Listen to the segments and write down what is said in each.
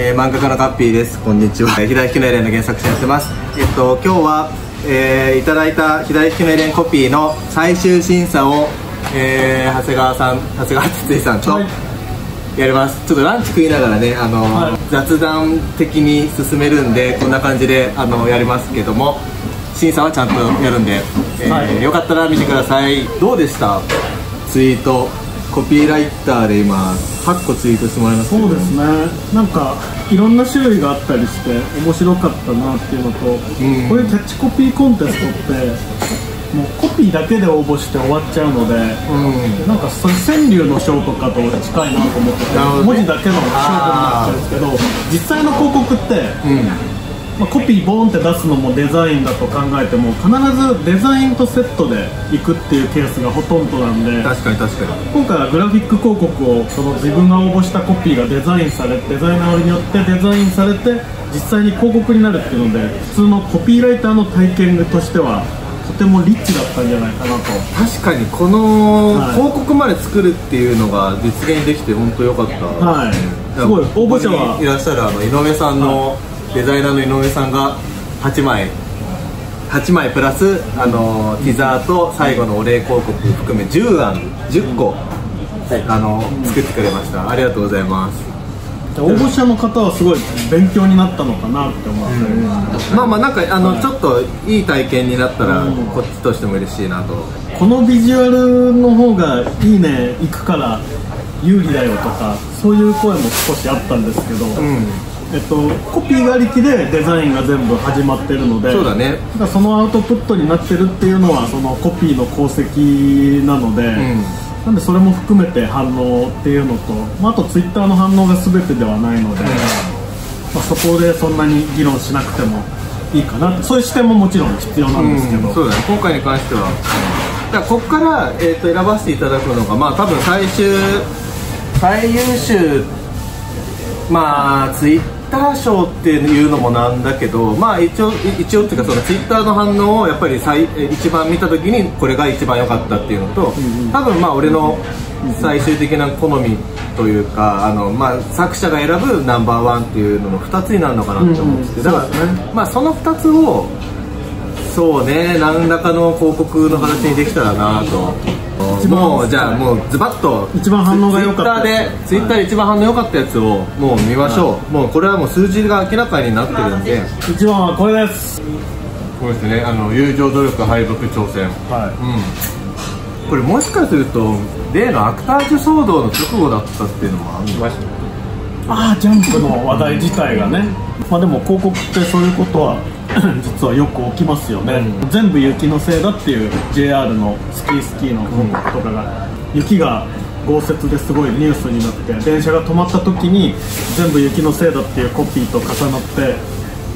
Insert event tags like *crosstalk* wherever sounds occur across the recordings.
えー、漫画家のカッピーです。こんにちは。左利きのエレンの原作者やってます。えっと今日は、えー、いただいた左利きのエレンコピーの最終審査を、えー、長谷川さん長谷川哲也さんと、やります。ちょっとランチ食いながらねあの、はい、雑談的に進めるんでこんな感じであのやりますけども審査はちゃんとやるんで、えー、はい、よかったら見てください。どうでした？ツイートコピーライターで今8個ツイートしてもらいますそうですね。なんかいろんな種類があったりして面白かったなっていうのと、うん、こういうキャッチコピーコンテストってもうコピーだけで応募して終わっちゃうので、うん、なんかそれ川柳の賞とかと近いなと思ってて文字だけの勝負になっちゃうんですけど実際の広告って、うんまあ、コピーボーンって出すのもデザインだと考えても必ずデザインとセットでいくっていうケースがほとんどなんで確かに確かに。今回はグラフィック広告をその自分が応募したコピーがデザインされデザイナーによってデザインされて実際に広告になるっていうので普通のコピーライターの体験としてはとてもリッチだったんじゃないかなと。確かにこの広告まで作るっていうのが実現できて本当良かった。はい。すごい。応募者はいらっしゃるあの井上さんの、はいデザイナーの井上さんが8枚8枚プラスあのティザーと最後のお礼広告含め10案10個、あの作ってくれました。ありがとうございます。応募者の方はすごい勉強になったのかなって思って、うん、まあまあなんかあの、はい、ちょっといい体験になったら、こっちとしても嬉しいなと。このビジュアルの方がいいねいくから有利だよとかそういう声も少しあったんですけど、うんえっと、コピーがありきでデザインが全部始まってるのでそうだね。だそのアウトプットになってるっていうのはそのコピーの功績なので、うん、なんでそれも含めて反応っていうのと、まあ、あとツイッターの反応が全てではないので、うん、まあ、そこでそんなに議論しなくてもいいかな。そういう視点ももちろん必要なんですけど、うん、そうだね。今回に関しては。だここから、えーと、選ばせていただくのがまあ多分最終最優秀まあツイッター賞っていうのもなんだけど、まあ、一応一応っていうかそのツイッターの反応をやっぱり最一番見た時にこれが一番良かったっていうのと多分まあ俺の最終的な好みというかあの、まあ、作者が選ぶナンバーワンっていうのの2つになるのかなって思っててだから、まあ、その2つをそうね何らかの広告の話にできたらなと。もうじゃあもうズバッと一番反応が良かったツイッターでツイッターで一番反応良かったやつをもう見ましょう、はい、もうこれはもう数字が明らかになってるんで。一番はこれです。これですね。あの友情努力敗北挑戦。はい、うん、これもしかすると例のアクタージュ騒動の直後だったっていうのもありましたねああジャンプの話題自体がね。まあでも広告ってそういうことは *clears throat* 実はよく起きますよね、うん、全部雪のせいだっていう JR のスキースキーの広告とかが、うん、雪が豪雪ですごいニュースになって電車が止まった時に全部雪のせいだっていうコピーと重なって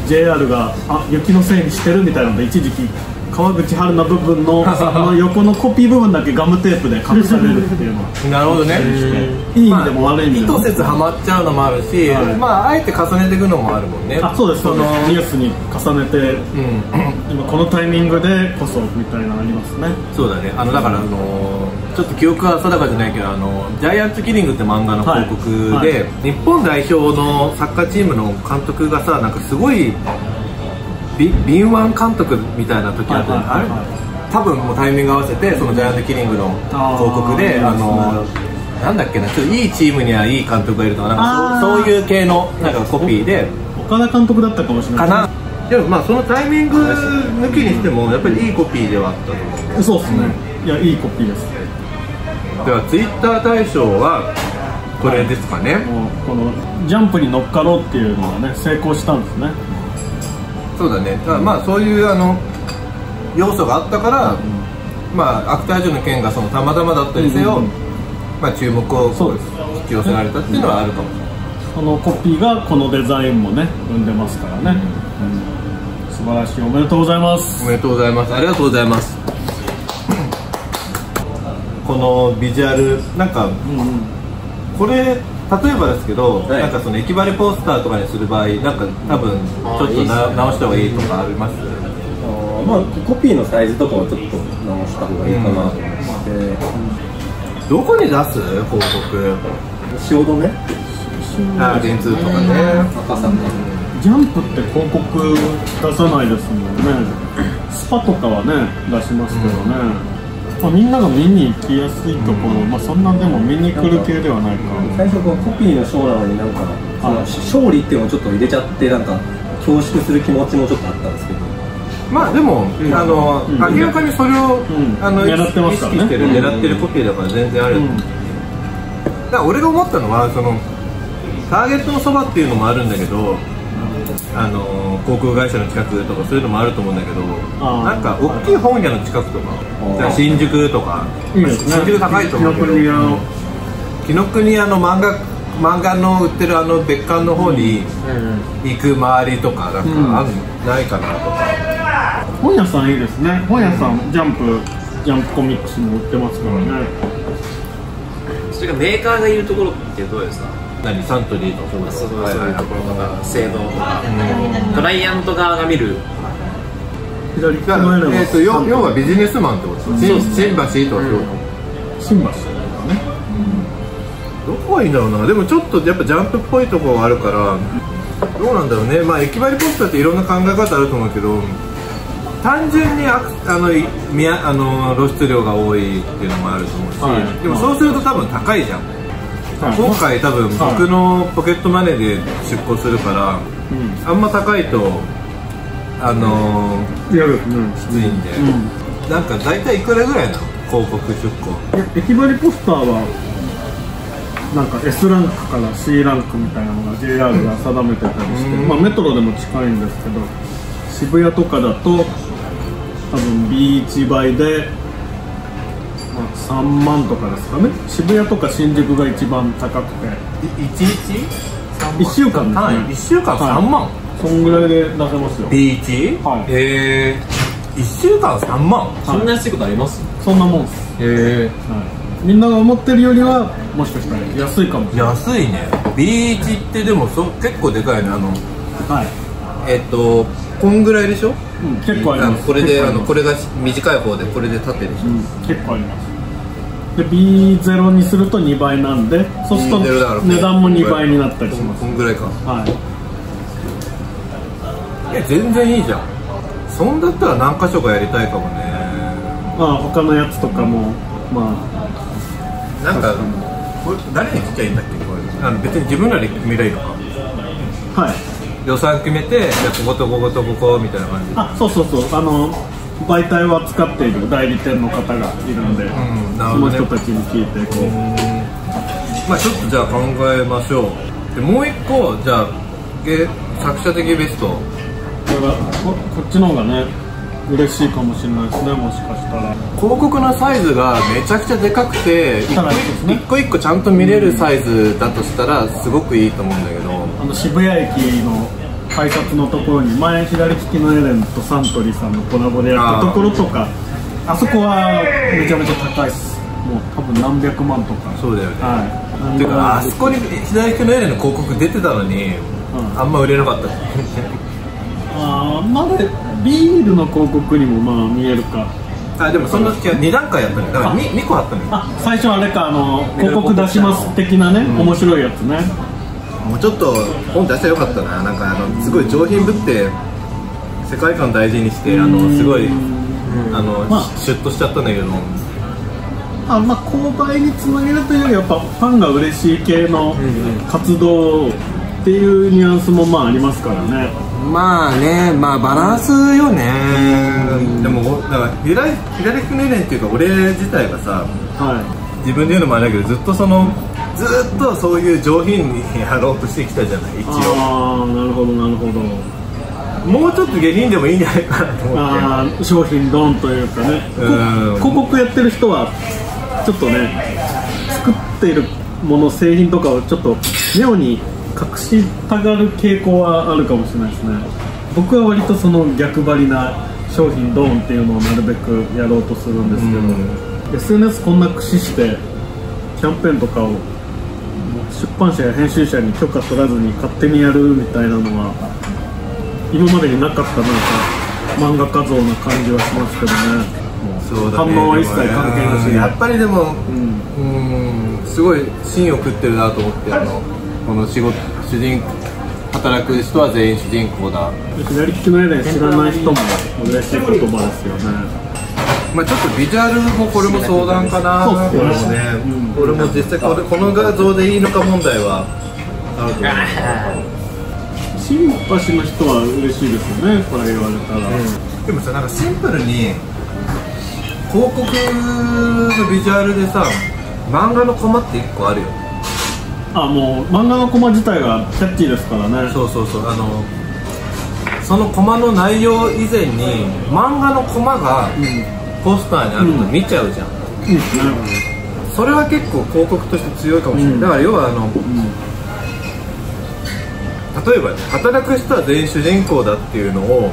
JR があ雪のせいにしてるみたいなので一時期川口春奈部分のの横のコピー部分だけガムテープで隠されるっていうのなるほどね。いい意味でも悪い意味でも、まあ、一説はまっちゃうのもあるし、はい、まああえて重ねていくのもあるもんね。あそうですそのニュースに重ねて、うん、今このタイミングでこそみたいなのありますね。そうだね。あのだからあのちょっと記憶は定かじゃないけどあのジャイアンツキリングって漫画の広告で、はいはい、日本代表のサッカーチームの監督がさなんかすごい敏腕監督みたいな時あって、あれ多分もうタイミング合わせてそのジャイアントキリングの広告であのなんだっけなちょっといいチームにはいい監督がいるとかなんかそういう系のなんかコピーで。岡田監督だったかもしれない。かな。でもまあそのタイミング抜きにしてもやっぱりいいコピーではあったと思う。そうですね、いやいいコピーです。ではツイッター大賞はこれですかね、このジャンプに乗っかろうっていうのがね成功したんですねそうだね。だからまあそういうあの要素があったから、うん、まあアクタージュの件がそのたまたまだったりせよ、まあ注目を引き寄せられたっていうのはあるかも。しれないこのコピーがこのデザインもね生んでますからね、うん、素晴らしい。おめでとうございます。おめでとうございます。ありがとうございます。このビジュアルなんか、うんうん、これ例えばですけど、はい、なんかその駅バレポスターとかにする場合なんか多分ちょっとな直した方がいいとかあります？まあコピーのサイズとかはちょっと直した方がいいかなと思って、うん、どこに出す？広告。汐留あ電通とかね。赤さんねジャンプって広告出さないですもんね。スパとかはね出しますけどね、まあ、みんなが見に行きやすいところ、まあそんなでも見に来る系ではないか。最初こうコピーのショーなのになんかその勝利っていうのをちょっと入れちゃってなんか恐縮する気持ちもちょっとあったんですけど。まあでも、あの、うん。明らかにそれを、んあの狙ってますからね。意識してる、うん狙ってるコピーだから全然ある、うん。だから俺が思ったのはそのターゲットのそばっていうのもあるんだけどあの航空会社の近くとかそういうのもあると思うんだけどなんか大きい本屋の近くとか新宿とか新宿高いと思うけど紀ノ国屋紀ノ国屋の漫画漫画の売ってるあの別館の方に行く周りとかなんかあん、ないかなとか。本屋さんいいですね。本屋さんジャンプジャンプコミックスも売ってますからね、それがメーカーがいるところってどうですか？何サントリーとかそういういうところとか制度とか。クライアント側が見る。左だか。らのエレえー、と要要はビジネスマンってこと新新橋とかそういうの新橋とかね。どこがいいんだろうな。でもちょっとやっぱジャンプっぽいところがあるからどうなんだろうね。まあ駅張りポスターっていろんな考え方あると思うけど単純にアクあのいみやあの露出量が多いっていうのもあると思うし、はい。でもそうすると多分高いじゃん、はい今回多分はい僕のポケットマネーで出向するから、うん。あんま高いとあのいやですねきついん。で、なんか大体いくらぐらいなの？広告出向。え駅張りポスターはなんか S ランクから C ランクみたいなのが JR が定めてたりして、うん。まあ、メトロでも近いんですけど渋谷とかだと多分 B1 倍で、まあ、3万とかですかね。渋谷とか新宿が一番高くて。い一日？1週間ですね。単位？1週間3万、そんぐらいで出せますよ。B1? はい。へえ1週間3万？そんな安いことあります？そんなもんです、へえはい、みんなが思ってるよりはもしかしたら安いかもしれない。安いね。B1 ってでもそ結構でかいね。あのはい、えっとこんぐらいでしょ？うん、結構あります。のこれであのこれが短い方でこれで縦でしょ、うん、結構あります。で B0 にすると2倍なんでそうすると B0 だから値段も2倍になったりします。こんぐらいか。はい。え全然いいじゃん。そんだったら何箇所かやりたいかもね。まあ他のやつとかもまなんかこれ誰に聞きゃいいんだっけ？これ。あの別に自分らで決めりゃいいのか。あはい予算決めてじゃあこことこことここみたいな感じ。あそうそうそう。あの媒体を扱っている代理店の方がいるんで、んなるそほどね。の人たちに聞いてこう、まあちょっとじゃあ考えましょう。でもう一個じゃあげ作者的ベスト。これはここっちの方がね嬉しいかもしれないですねもしかしたら。広告のサイズがめちゃくちゃでかくて一個一個ちゃんと見れるサイズだとしたらすごくいいと思うんだけどあの渋谷駅の改札のところに前左利きのエレンとサントリーさんのコラボでやったところとかあそこはめちゃめちゃ高いっす。もう多分何百万とか。そうだよね。はい。てかあそこに左利きのエレンの広告出てたのに、うん。あんま売れなかった。あーまだビールの広告にもまあ見えるか。あでもそんな違う2段階やったのよ。だから 2, 2個あったのよ。あ最初あれかあの広告出します的なね、面白いやつねもうちょっと本出したらよかったな。なんかあのすごい上品ぶって世界観大事にしてあのすごいあの、まあ。シュッとしちゃったんだけど。あまあ購買につなげるというよりやっぱファンが嬉しい系の活動っていうニュアンスもまあありますからね。まあねまあバランスよね。でもだから左左利きのエレンっていうか俺自体がさはい。自分で言うのもあれだけどずっとそのずっとそういう上品にやろうとしてきたじゃない一応。ああなるほどなるほど。もうちょっと下品でもいいんじゃないかなと思って。あー商品ドンというかね。広告やってる人はちょっとね作っているもの製品とかをちょっと妙に隠したがる傾向はあるかもしれないですね。僕は割とその逆張りな商品ドーンっていうのをなるべくやろうとするんですけど、SNS こんな駆使してキャンペーンとかを出版社や編集者に許可取らずに勝手にやるみたいなのは今までになかったなんか漫画家像な感じはしますけどね。そうだね。反応は一切関係なしに。やっぱりでもうん。うんすごい芯を食ってるなと思ってあのこの仕事主人働く人は全員主人公だ。左利きのエレン知らない人も嬉しい言葉ですよねまあちょっとビジュアルもこれも相談かな。そうっすよね。これも実際これこの画像でいいのか問題はあると思う。新橋の人は嬉しいですよね。これ言われたら、でもさなんかシンプルに広告のビジュアルでさ漫画のコマって1個あるよ。あもう漫画のコマ自体がキャッチーですからね。そうそうそうあのそのコマの内容以前に漫画のコマがポスターにあると見ちゃうじゃん、いいですね。それは結構広告として強いかもしれない、うん。だから要はあの、例えばね働く人は全員主人公だっていうのを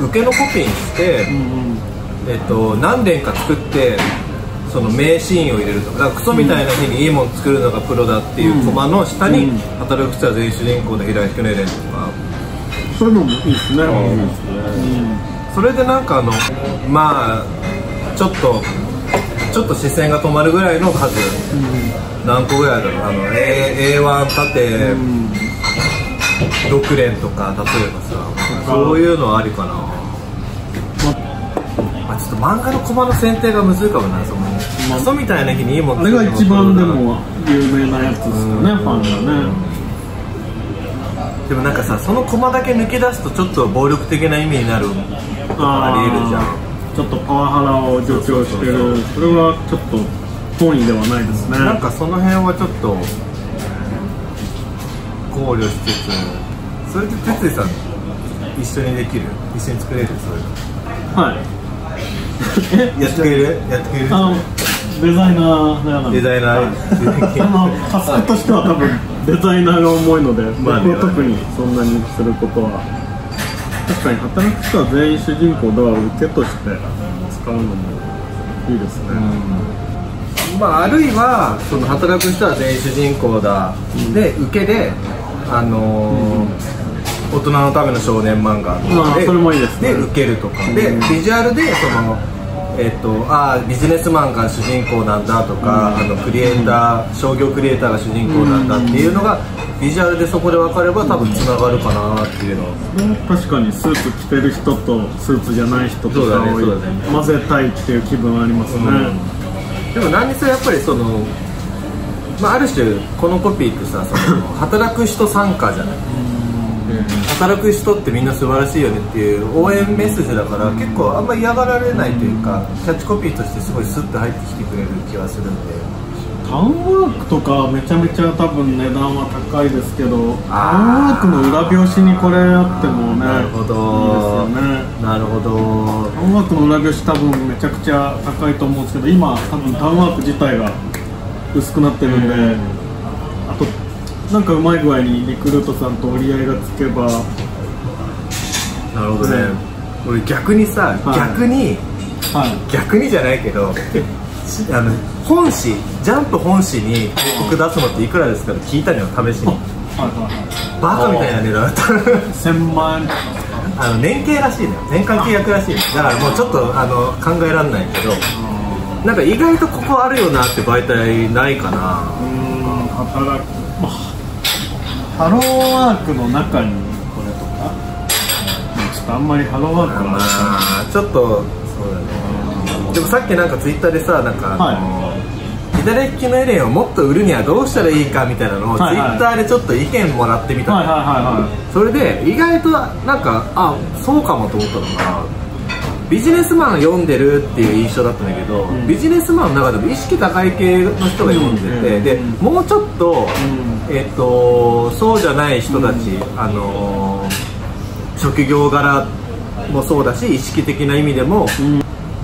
受けのコピーにして、うんえっと、何連か作ってその名シーンを入れるとかだからクソみたいな日にいいもの作るのがプロだっていうコマの下に、うん。働く人は全員主人公で平井彦根連とか。そういうのもいいですね、それでなんかあのまあちょっとちょっと視線が止まるぐらいの数、何個ぐらいだろう。あの A A1 縦、6連とか例えばさ。そういうのはありかな、まあ、ちょっと漫画のコマの選定がむずいかもなその。クソみたいな日にいいものあれが一番でもも有名なやつですよね、ファンがね。でもなんかさそのコマだけ抜け出すとちょっと暴力的な意味になるありえるじゃんちょっとパワハラを助長してる。それはちょっと本意ではないですね。なんかその辺はちょっと考慮しつつそれで哲司さん一緒にできる？一緒に作れる？そういうの。はい。*laughs* やってくれる？やってくれる？あのデザイナーなのデザイナー。あのタスクとしては多分デザイナーが重いので、まあね。僕は特にそんなにすることは確かに働く人は全員主人公では受けとして使うのもいいですね、まああるいはその働く人は全員主人公だ、で受けであのー大人のための少年漫画でまあそれもいいですね。で受けるとか、でビジュアルでそのえっとあービジネスマンが主人公なんだとか、あのクリエイター商業クリエイターが主人公なんだっていうのが、ビジュアルでそこで分かれば多分つながるかなっていうの確かにスーツ着てる人とスーツじゃない人とかをねね混ぜたいっていう気分ありますね、でも何にせよやっぱりその、まあ、ある種このコピーってさその働く人参加じゃない、働く人ってみんな素晴らしいよねっていう応援メッセージだから結構あんまり嫌がられないというかキャッチコピーとしてすごいスッと入ってきてくれる気はするんで。タウンワークとかめちゃめちゃ多分値段は高いですけどタウンあーワークの裏表紙にこれあってもねなるほど。いいですよね。なるほど。タウンワークの裏表紙多分めちゃくちゃ高いと思うんですけど今多分タウンワーク自体が薄くなってるんで、あとなんかうまい具合にリクルートさんと折り合いがつけばなるほどね、俺逆にさ、はい。逆にはい。逆にじゃないけどあの本誌ジャンプ本誌に広告出すのっていくらですかって聞いたのよ試しに。はいはいバカみたいな値段だった。1000万円 *laughs* あの年契らしいのよ。年間契約らしいのだからもうちょっとあの考えられないけどなんか意外とここあるよなって媒体ないかな。うーん働く、まあ、ハローワークの中にこれとか、まあちょっとあんまりハローワークまは、あちょっとそうだねでもさっきなんかツイッターでさなんか、はい。左利きのエレンをもっと売るにはどうしたらいいかみたいなのをツイッターでちょっと意見もらってみたそれで意外となんかあそうかもと思ったのがビジネスマン読んでるっていう印象だったんだけど、ん。ビジネスマンの中でも意識高い系の人が読んでて、うん。でもうちょっと、うえっとそうじゃない人たち、あのー職業柄もそうだし意識的な意味でも、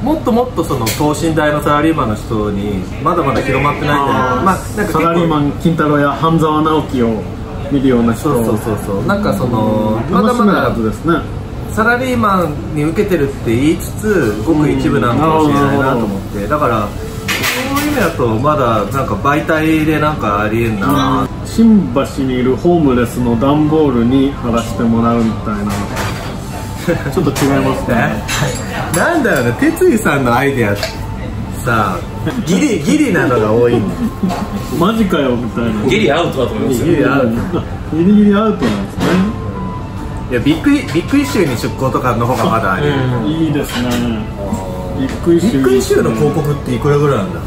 もっともっとその等身大のサラリーマンの人にまだまだ広まってないんじゃまあなんかサラリーマン金太郎や半沢直樹を見るような人。そうそうそうそう。なんかその、まだまだねサラリーマンに受けてるって言いつつごく一部なのかもしれないなと思って。だからそういう意味だとまだなんか媒体でなんかありえんな、新橋にいるホームレスの段ボールに貼らせてもらうみたいな。ちょっと違いますね。*laughs* なんだろうね。哲井さんのアイデアさギリギリなのが多い *laughs* マジかよみたいな。ギリアウトだと思いますよ。ギリアウト。*laughs* ギリギリアウトなんですねいやビッグイビッグイシューに出向とかの方がまだあるいいですね。ビッグイシュービッグイシューの広告っていくらぐらいなんだろ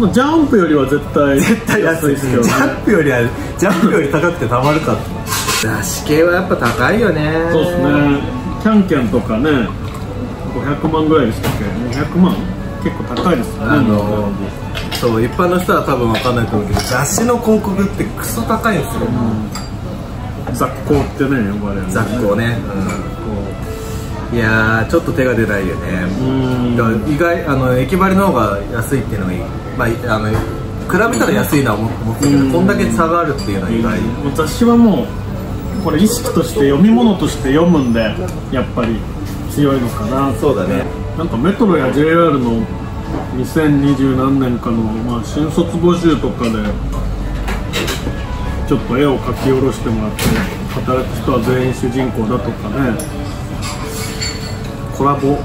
うね。ジャンプよりは絶対絶対安い。ですけどね。ジャンプよりはジャンプより高くてたまるかって。雑誌系はやっぱ高いよね。そうですね。 CanCam とかね500万ぐらいでしたっけ？200万。結構高いですよね。あのそう一般の人は多分わかんないと思うけど雑誌の広告ってクソ高いんですよ、雑行ってね呼ばれる雑行ね、うん、いやーちょっと手が出ないよね。意外あの駅張りの方が安いっていうのがいい。まああの比べたら安いな思思ったけどこんだけ差があるっていうのは意外。雑誌はもうこれ意識として読み物として読むんでやっぱり強いのかな。そうだね。なんかメトロや JR の2020何年かの、まあ、新卒募集とかでちょっと絵を描き下ろしてもらって働く人は全員主人公だとかね。コラボ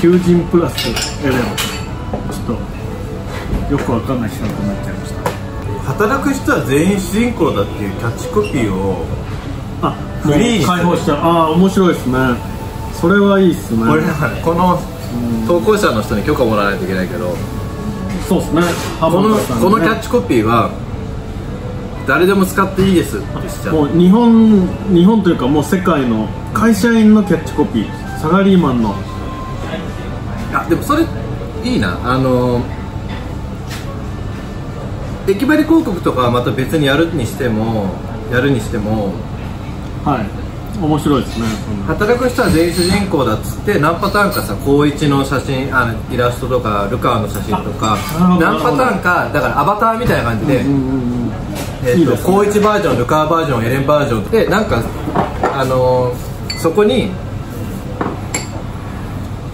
求人プラスエレンちょっとよくわかんない企画になっちゃいました。働く人は全員主人公だっていうキャッチコピーをあフリーに。もう開放しちゃうああ面白いですね。それはいいっすね。これこの投稿者の人に許可もらわないといけないけど。そうですね。このこのキャッチコピーは誰でも使っていいです。ってしちゃうもう日本日本というかもう世界の会社員のキャッチコピー。サラリーマンの。あでもそれいいな。あの駅張り広告とかはまた別にやるにしてもやるにしてもはい。面白いですね。働く人は全員主人公だっつって何パターンかさ高一の写真あのイラストとかルカワの写真とか何パターンかだからアバターみたいな感じで、うんうんうんえーと高一バージョンルカワバージョンエレンバージョンでなんかあのーそこに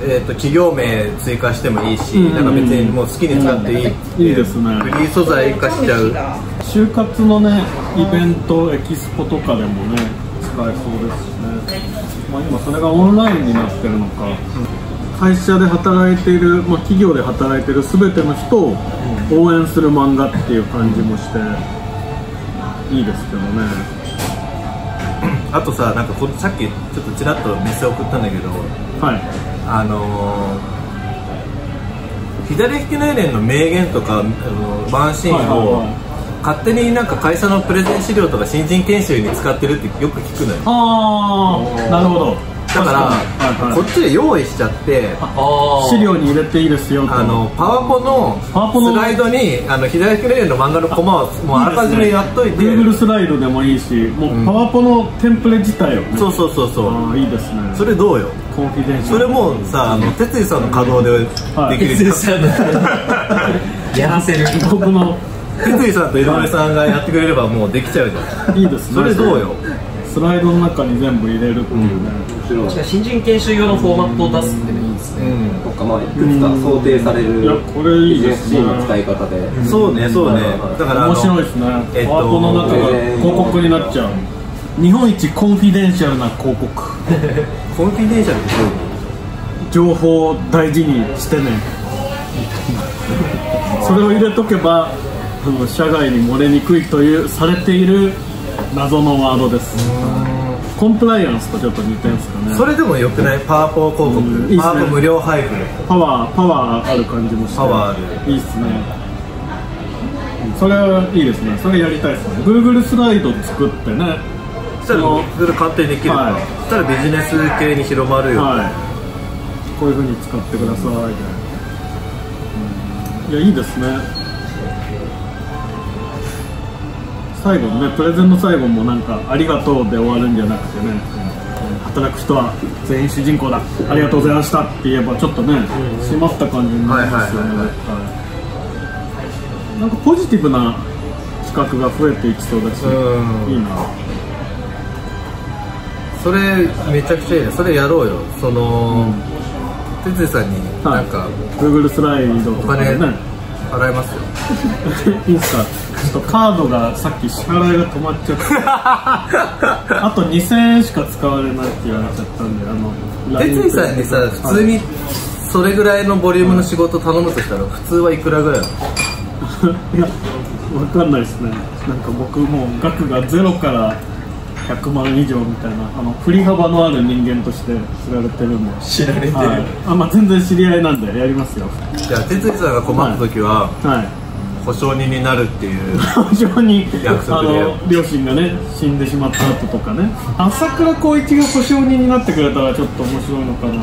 えー、と企業名追加してもいいし、うん。なんか別にもう好きに使っていいっていいですね。フリー素材化しちゃう。就活のねイベントエキスポとかでもね使えそうですしね、まあ、今それがオンラインになってるのか、会社で働いている、まあ、企業で働いている全ての人を応援する漫画っていう感じもしていいですけどね。あとさなんかこさっきちょっとちらっとメッセ送ったんだけどはい。あのー左利きのエレンの名言とかあのワンシーンを、はいはいはい。勝手になんか会社のプレゼン資料とか新人研修に使ってるってよく聞くのよ。ああなるほどだから、はいはい。こっちで用意しちゃってあ資料に入れていいですよと。あのパワポのスライドにあの左利きのエレンの漫画のコマをもうあらかじめやっといて。Google スライドでもいいしもうパワポのテンプレ自体をね。そうそうそうそう。ああいいですね。それどうよ？コンフィデンシャル。それもうさあの哲司さんの稼働ではい。できる、*laughs* やらせる。僕の *laughs* 哲司さんと井上さんがやってくれればもうできちゃうじゃん。いいですね。それどうよ？スライドの中に全部入れるっていうね、確かに新人研修用のフォーマットを出すっていうのいいですね。うん。とかまあいくつか想定されるいやこれいいですね。の使い方で、そうねそうね。だから面白いですね、えっとの中が広告になっちゃう。日本一コンフィデンシャルな広告。*laughs* コンフィデンシャルってどういう意味情報を大事にしてね。それを入れとけば社外に漏れにくいというされている謎のワードです。コンプライアンスとちょっと似てるんですかね。それでもよくない？パワポ広告、うんいいね。パワポ無料配布。パワーパワーある感じもして。パワーある。いいっすね。それはいいですね。それやりたいですね。Google スライド作ってね。そしたらそれ簡単にできるか。ら、はい。そしたらビジネス系に広まるよ、はい。こういう風に使ってください。うん。いやいいですね最後のねプレゼンの最後もなんか「ありがとう」で終わるんじゃなくてね働く人は全員主人公だありがとうございましたって言えばちょっとね締まった感じになりますよねなんかポジティブな企画が増えていきそうだしうん。いいな。それめちゃくちゃいいね。それやろうよ。その哲司、さんになんか Google スライドとかでお金ね払いますよ。*laughs* いいっすか？とカードがさっき支払いが止まっちゃって。*laughs* あと2000円しか使われないって言われちゃったんであの哲司さんにさ普通にそれぐらいのボリュームの仕事頼むとしたら普通はいくらぐらいいや *laughs* わかんないですね。なんか僕もう額がゼロから100万以上みたいなあの振り幅のある人間として知られてるんで。知られてる、はい、あまあ全然知り合いなんでやりますよ。じゃあ哲司さんが困った時ははい保証人になるっていう非常に約束で。両親がね死んでしまった後とかね。朝倉光一が保証人になってくれたらちょっと面白いのかな。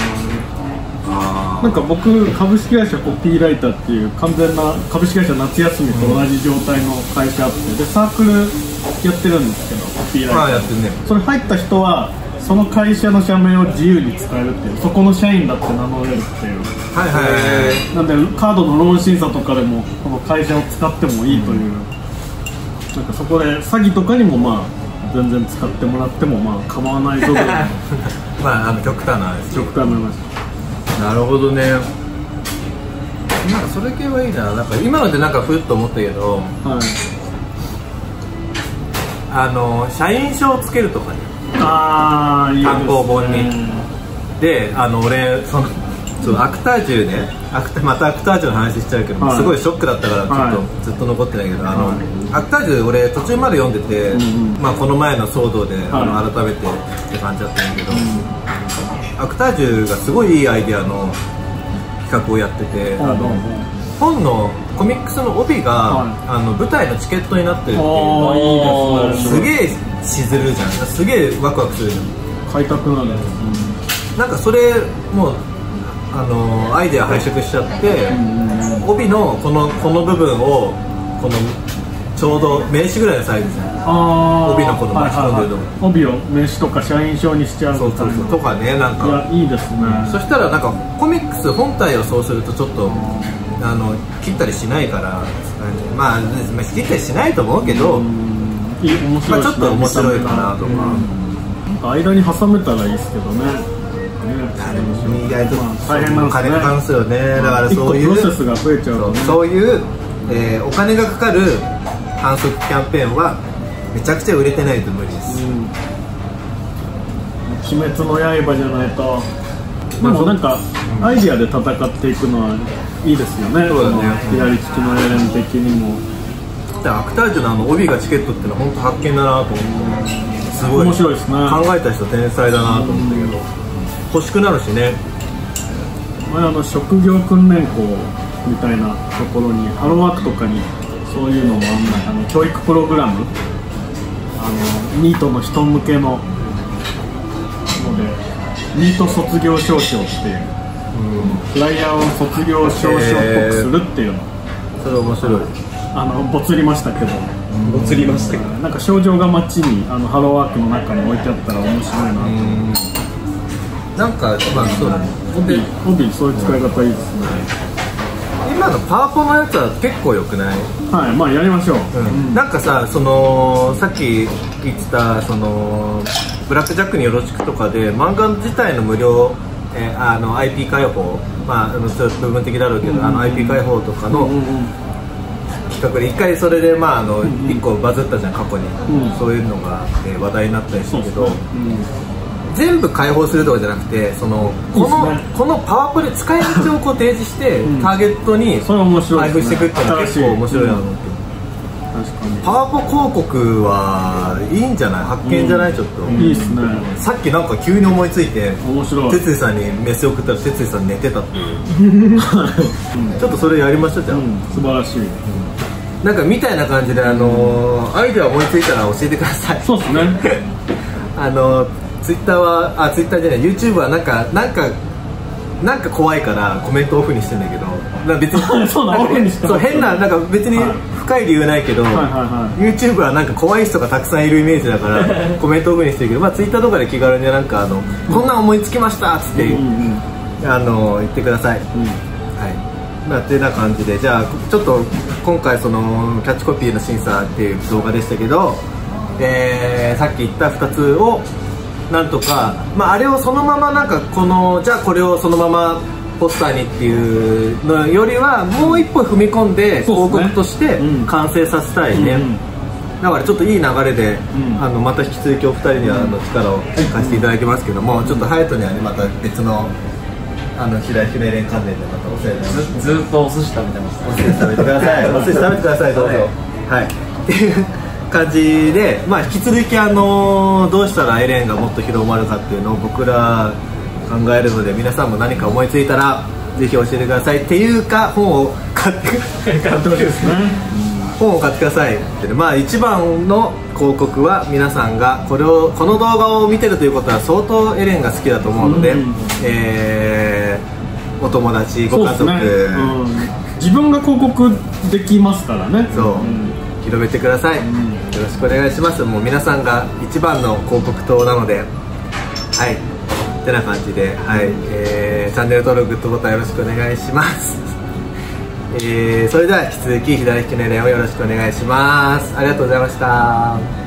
あなんか僕株式会社コピーライターっていう完全な株式会社夏休みと同じ状態の会社あってでサークルやってるんですけどコピーライター。ああやってるね。それ入った人はその会社の社名を自由に使えるっていうそこの社員だって名乗れるっていう。はいはいはいなんでカードのローン審査とかでもこの会社を使ってもいいという、なんかそこで詐欺とかにもまあ全然使ってもらってもまあ構わないぞぐら *laughs* まああの極端な話。極端な話。なるほどね。なんかそれ系はいいな。なんか今のでなんかふっと思ったけどはい。あの社員証をつけるとかねああいいですね。単行本に。であの俺そのそうアクタージュね。アクタまたアクタージュの話しちゃうけど、はい。すごいショックだったからちょっと、はずっと残ってないけどあの、はい。アクタージュ俺途中まで読んでて、んうん。まあ、この前の騒動で、あのはい改めてって感じだったんだけど、アクタージュがすごいいいアイデアの企画をやってて、あの本のコミックスの帯が、はい。あの舞台のチケットになってるっていう。ああいいですね。すげえしずるじゃん。すげえワクワクするじゃん。買いたくなるんですなんかそれもうあのアイデア拝借しちゃって、帯のこのこの部分をこのちょうど名刺ぐらいのサイズじゃん。帯のこの巻き込んでるの。はいはいはい帯を名刺とか社員証にしちゃうそうそうそう。とかねなんいかやいいですね。そしたらなんかコミックス本体をそうするとちょっとあの切ったりしないからまあまあ切ったりしないと思うけど、いい面白いねまあ、ちょっと面白いかなとか、うん。間に挟めたらいいですけどね。ね意外とまあ大変なんですね。金かかるんですよねだからそういうプロセスが増えちゃうとね。そういう、えーお金がかかる反則キャンペーンはめちゃくちゃ売れてないと無理です、うん。鬼滅の刃じゃないと。でもなんかアイディアで戦っていくのはいいですよね。そうだね。の左利きのエレン的にもアクタージュのあの帯がチケットってのは本当発見だなと思って。すごい。面白いですね。考えた人天才だなと思ったけど。欲しくなるしね。前あの職業訓練校みたいなところにハローワークとかにそういうのもあんないあの教育プログラムあのニートの人向けののでニート卒業証書っていうフライヤーを卒業証書っぽくするっていうの、それ面白いあのボツりましたけど。映りましたけどなんか症状が街にあのハローワークの中に置いてあったら面白いなと。思ってなんかまあそうだね。帯帯そういう使い方いいですね、今のパワポのやつは結構良くない？はいまあやりましょう、なんかさそのさっき言ってたそのブラックジャックによろしくとかで漫画自体の無料、えーあの IP 開放まああのちょっと部分的だろうけど、あの IP 開放とかのうんうん企画で一回それでまああのん一個バズったじゃん過去に、うん。そういうのが、えー話題になったりしたけど、全部開放するとかじゃなくてそのこのね。このパワポで使い道をこう提示して、うん。ターゲットに配布していくっていうのは結構面白いなと思って。うん。確かに。パワポ広告はいいんじゃない？発見じゃない、ちょっと、いいですね。さっきなんか急に思いついて哲司さんにメッセージ送ったら哲司さん寝てたっていう。*laughs* ちょっとそれやりましょうじゃん。素晴らしいなんかみたいな感じであのーアイデア思いついたら教えてください。そうですね。*laughs* あのツイッターはあツイッターじゃない YouTube はなんかなんかなんか怖いからコメントオフにしてんだけど。な別に *laughs* そう変ななんか別にはい。深い理由ないけど、はいはいは YouTube はなんか怖い人がたくさんいるイメージだから *laughs* コメントオフにしてるけど、まあ、Twitter とかで気軽になんかあのこんなん思いつきましたっつって、うんうんあの言ってください、はい。まあ、てな感じでじゃあちょっと今回そのキャッチコピーの審査っていう動画でしたけど、えーさっき言った2つをなんとか、まあ、あれをそのままなんかこのじゃあこれをそのままポスターにっていうのよりはもう一歩踏み込んで広告としてうん。完成させたいね、うん。うんだからちょっといい流れで、うん。あのまた引き続きお二人にはあの力を貸していただきますけども、ちょっとハヤトにはねまた別のあの平井ひねれん関連でまたお世話になります。ずずっとお寿司食べてました *laughs* お寿司食べてくださいお寿司食べてくださいどうぞ。はい、っていう感じで、まあ、引き続きあのどうしたらエレンがもっと広まるかっていうのを僕ら考えるので皆さんも何か思いついたらぜひ教えてくださいっていうか本を買って買ってほしいですね *laughs* 本を買ってくださいでまあ一番の広告は皆さんがこれをこの動画を見てるということは相当エレンが好きだと思うので、うんえーお友達ご家族、ね、うん。自分が広告できますからね。そう、ん。広めてください、よろしくお願いします。もう皆さんが一番の広告塔なので。はい。てな感じで、はい。えーチャンネル登録グッドボタンよろしくお願いしますえーそれでは引き続き左利きのエレンをよろしくお願いします。ありがとうございました。